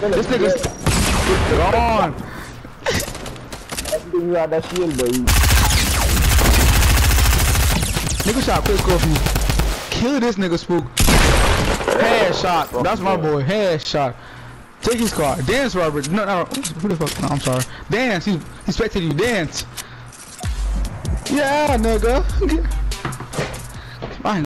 This nigga's gone. You had that shield, boy. Nigga shot quick curfew. Kill this nigga spook. Headshot. That's my boy. Headshot. Take his car. Dance, Robert. No, no. Who the fuck? No, I'm sorry. Dance. He's expecting you. Dance. Yeah, nigga.